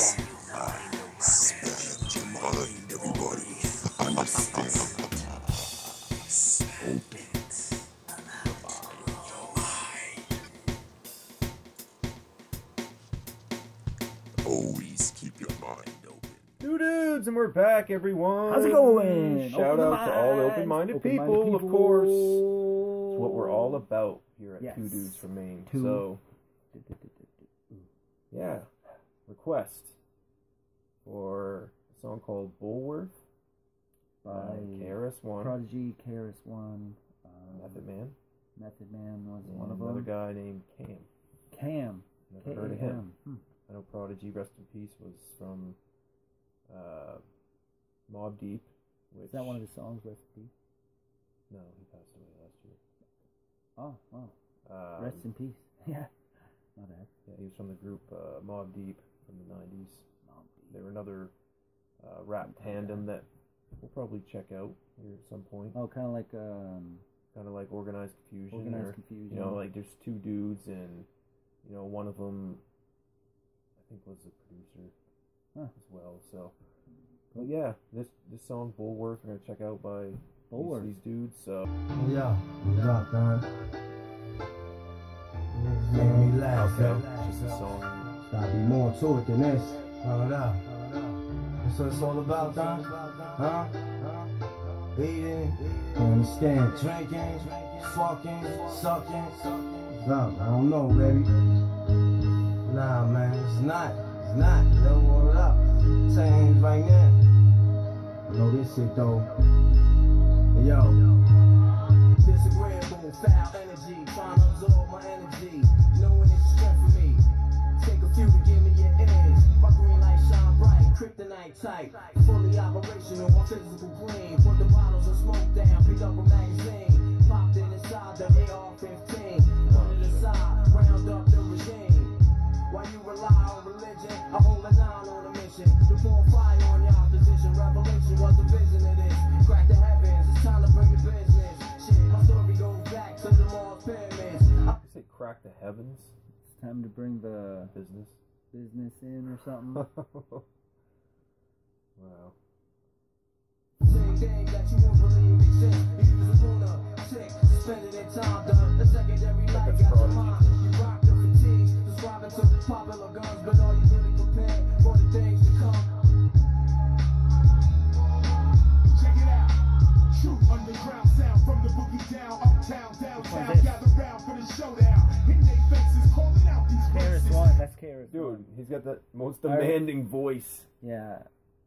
Expand your mind, everybody. Understand. Always keep your mind open. New dudes, and we're back, everyone. How's it going? Shout Open out to all open-minded Open-minded people, of course. It's what we're all about here at Yes. Two Dudes from Maine. Two. So, yeah, request for a song called Bulworth by KRS One, Prodigy, KRS One, um, Method Man, Method Man was and one of another them. guy named Kam. Kam. Never heard of him. Hmm. I know Prodigy, rest in peace, was from uh, Mobb Deep. Which, Is that one of his songs, Recipe? No, he passed away last year. Oh, oh. Um, Rest in peace. Yeah. My bad. Yeah, he was from the group uh, Mobb Deep from the '90s. Mom. They were another uh, rap tandem that we'll probably check out here at some point. Oh, kind of like um, Kind of like Organized Confusion, Organized or Confusion. you know, like there's two dudes, and you know, one of them I think was a producer Huh. as well. So, but yeah, this this song Bulworth we're gonna check out by these- these, dudes. So Yeah, what's up, Don? Make me laugh, okay, just a song. Gotta be more to it than this. Hold up. That's what it's all about, Don? Huh? Eating, you understand? Drinking, fucking, sucking. Up? I don't know, baby. Nah, man, it's not. It's not. Yo, what up? Change right now. I know this shit, though. Yo. Disagreeable, foul energy, trying to absorb my energy, kryptonite tight, fully operational, my physical clean. Put the bottles of smoke down, pick up a magazine, popped it inside the AR-15. Put it aside, round up the regime. While you rely on religion, I hold a nine on a mission. To pour fire on your opposition, revelation was the vision of this. Crack the heavens, it's time to bring the business. Shit, my story goes back to the Mars pyramids. I You say crack the heavens It's time to bring the business. business in or something. wow. Same thing that you won't believe exists. You use a lunatic, suspended in time, done. The secondary light got your mind. You rock the fatigues, subscribing to the popular guns, but are you really prepared for the things to come? Check it out. True underground sound from the boogie down, uptown, downtown. Gather round for the showdown. In their faces, calling out these KRS races. One. That's KRS Dude, he's got the most Alright. demanding voice. Yeah.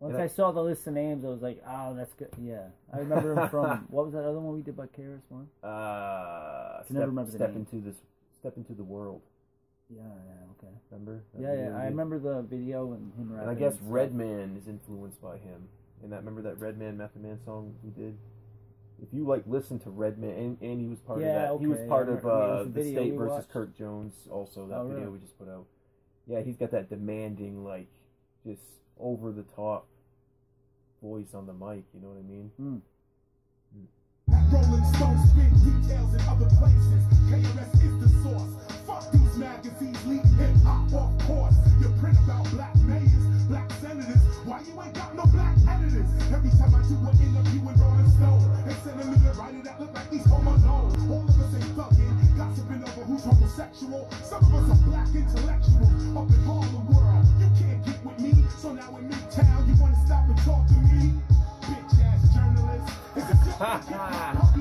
Once I- saw the list of names, I was like, oh, that's good. Yeah. I remember him from, what was that other one we did by KRS One? Uh, Can step, never remember the step into this, step into the world. Yeah, yeah, okay. Remember? That Yeah, yeah. I remember the video and him rapping. And I guess stuff. Redman is influenced by him. And that remember that Redman Method Man song we did. If you like listen to Redman, and, and he was part Yeah, of that. Okay. He was part of uh, a the State versus watched. Kurt Jones. Also, that Oh, video really? we just put out. Yeah, he's got that demanding, like, just over the top voice on the mic. You know what I mean? Mm. At Rolling Stone spin details in other places. KRS is the source. Fuck these magazines, lead hip hop off course. You print about black mayors, black senators. Why you ain't got no black editors? Every time I do an interview with Rolling Stone, they send a nigga writer that look like he's home alone. All of us ain't thugging, gossiping over who's homosexual. Some of us are black intellectuals up in Harlem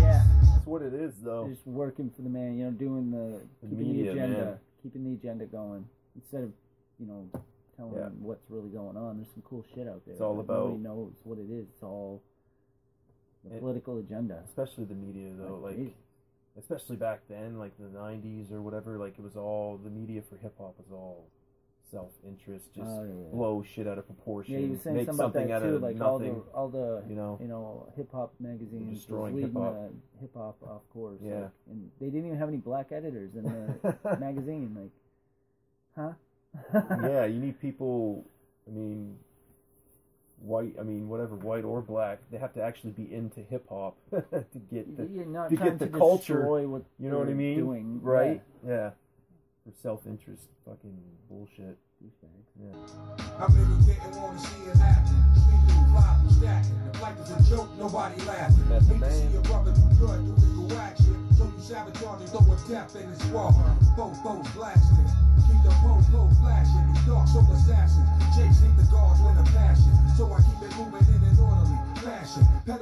Yeah. That's what it is, though. Just working for the man, you know, doing the, The keeping media, the agenda, man. keeping the agenda going instead of, you know, telling Yeah. what's really going on. There's some cool shit out there. It's all about- nobody knows what it is. It's all the It- political agenda. especially the media though Like like especially back then like the 90s or whatever like it was all the media for hip hop was all self-interest just Oh, yeah. blow shit out of proportion Yeah, he was saying make something about something that out too. of Like nothing all the all the you know you know hip hop magazines destroying hip-hop. hip hop off course. Yeah. like, and they didn't even have any black editors in the magazine. Like, huh? yeah you need people i mean white i mean whatever white or black they have to actually be into hip-hop to get the to get the to culture destroy what you know what i mean Doing right yeah for self-interest fucking bullshit douchebags. How many didn't want to see it happen? Live and stacking. If life is a joke, nobody laughing. That's the Hate to see your brother do good, do legal action. So you sabotage and throw a death in his squad. Both foes blasting. Keep the pole flashing. These dark soul assassins. Chase hate the guards with a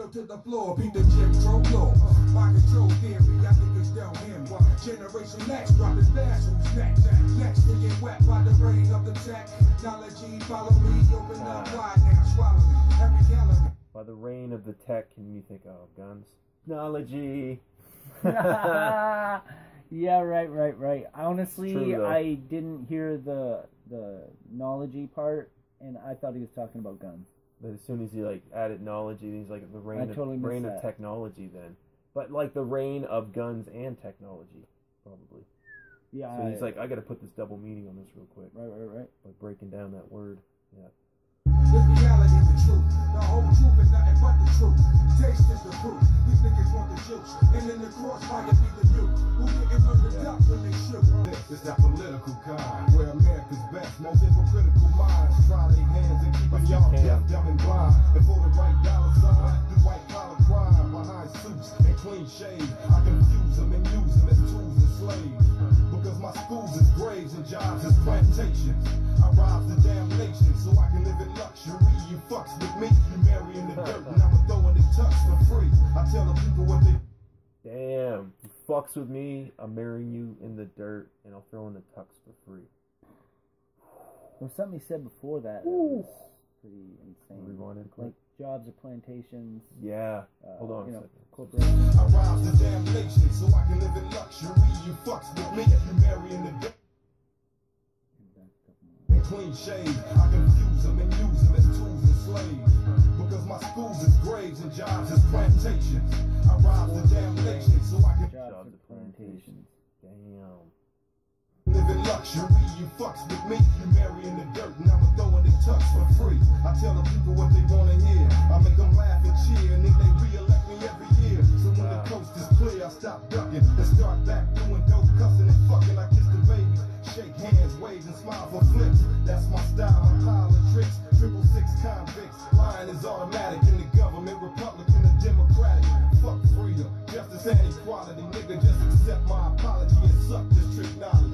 fashion. Pedal to the floor, beat the Jim Crow law. My control theory, I think it's down him. Generation Next dropping fast who's next? Next to get wet by the rain of the technology. Follow me, open up wide now, swallow me. Every calorie. By the reign of the tech, can you think, of guns? Technology. yeah, right, right, right. Honestly, True. I didn't hear the the knowledgy part, and I thought he was talking about guns. But as soon as he like added knowledge, he's like the reign I of totally reign of that. technology then. But like the reign of guns and technology, probably. Yeah, So he's like, I gotta put this double meaning on this real quick, right, right, right. like breaking down that word. Yeah. Truth. The whole truth is nothing but the truth. Taste is the proof. These niggas want the juice. And in the crossfire be the youth. Who didn't learn to duck when they shoot. It's that political kind where America's best, most hypocritical minds try their hands at keeping y'all deaf, dumb, and blind. And for the right dollar sign, do white collar crime behind suits and clean shades. I confuse them and use them as tools and slaves. Because my schools is graves and jobs is plantations. I rob the damn nation so I can live in luxury. You fucks with me, you marry in the dirt, and I'ma throw in the tux for free. I tell the people what they Damn, you fucks with me, I'm marrying you in the dirt, and I'll throw in the tux for free. There was something he said before that. that was pretty insane. Rewind it Like quick. jobs at plantations. Yeah. Uh, Hold on You a know, second. corporations. I rob the damn nation so I can live in luxury. You fucks with me, you marry in the dirt. clean shades. I confuse them and use them as tools and slaves. Because my schools is graves and jobs is plantations. I rob the damn nation so I can Jobs Jobs or or plantations. plantations. Damn. Live in luxury. You fucks with me, you marry in the dirt, and I'ma throw in the tux for free. I tell the people what they wanna hear. I make them laugh and cheer, and then they re-elect me every year. So when the coast is clear, I stop ducking and start back doing dope, cussing and fucking. I kiss the babies, shake hands, wave and smile for flips. That's my style, my pile of tricks. Triple six convicts, lying is automatic in the government, Republican and Democratic. Fuck freedom, justice and equality, nigga. Just accept my apology and suck this technology.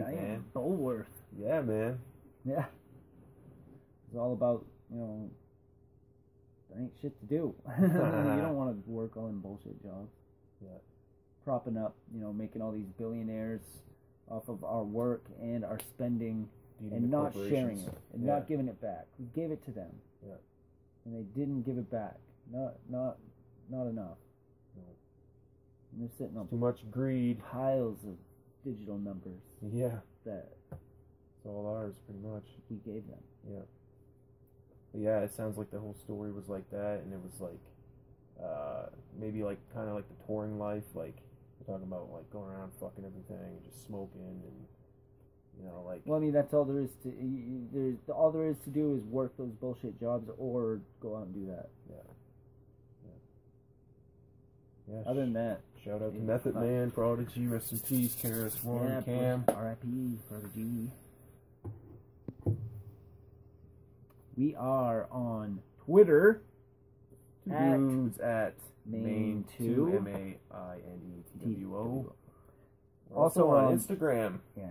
Okay, Diane man. Bulworth. Yeah, man. Yeah. It's all about, you know, there ain't shit to do. you don't want to work all in bullshit jobs. Yeah. Propping up, you know, making all these billionaires off of our work and our spending and not sharing it and Yeah. not giving it back. We gave it to them. Yeah. And they didn't give it back. Not not not enough. No. And they're sitting on Too much greed. piles of digital numbers Yeah. that It's all ours, pretty much. we gave them. Yeah. But yeah, it sounds like the whole story was like that, and it was like, uh, maybe like kind of like the touring life, like we're talking about like going around fucking everything and just smoking and you know like Well, I mean, that's all there is to. There's all there is to do is work those bullshit jobs or go out and do that. yeah. Yeah. Other than that, shout out to yeah, Method fuck. Man, Prodigy, rest in peace, KRS One, yeah, Kam. R.I.P. Prodigy. We are on Twitter. Two At dudes at Maine Maine Two. Two M A I N E T W O. Also Also on on- Instagram. Yeah.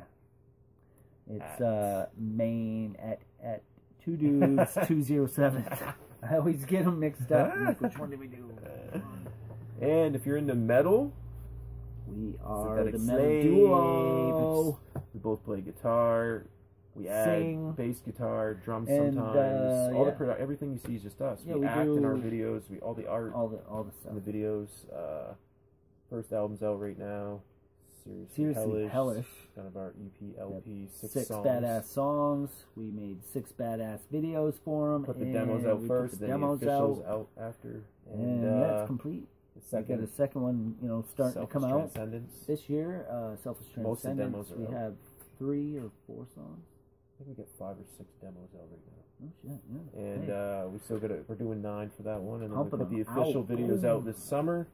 It's At- uh main at at two dudes two zero seven. I always get them mixed up. Like, Which one did we do? And if you're into metal, We are Synthetic the metal Slaves. duo. we both play guitar. We add Sing. bass guitar, drums And, sometimes. uh, all yeah. the produ- everything you see is just us. Yeah, we, we act in our do- videos. We all the art All the all the stuff. in the videos. Uh, first album's out right now. Seriously, Seriously hellish. hellish. Kind of our EP, LP, six, Six songs. badass songs. We made six badass videos for them. Put the demos out first, then the officials out, after. and And, uh, it's complete. The second a second one, you know, starting to come out this year. Uh, Selfish Most of Transcendence. demos are We have three or four songs. I think we get five or six demos out right now. Oh shit! Yeah. And uh, we still got to, we're doing nine for that one, and then we put the official out. videos Ooh. out this summer.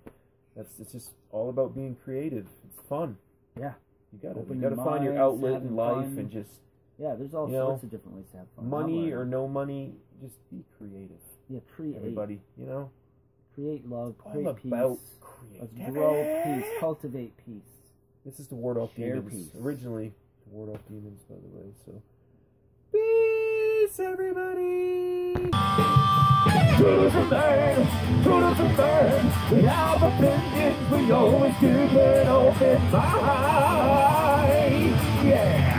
That's it's just all about being creative. It's fun. Yeah. You gotta Open you gotta find your outlet in life fun. and just Yeah, there's all You know, sorts of different ways to have fun. money or no money, just be creative. yeah, create, Everybody, you know, create love, create about peace. Creativity. grow peace, cultivate peace. This is to ward off Share demons. peace. Originally, to ward off demons, by the way. So, peace, everybody. Truth and man, truth and man. We have opinions, we always keep an open mind. Yeah.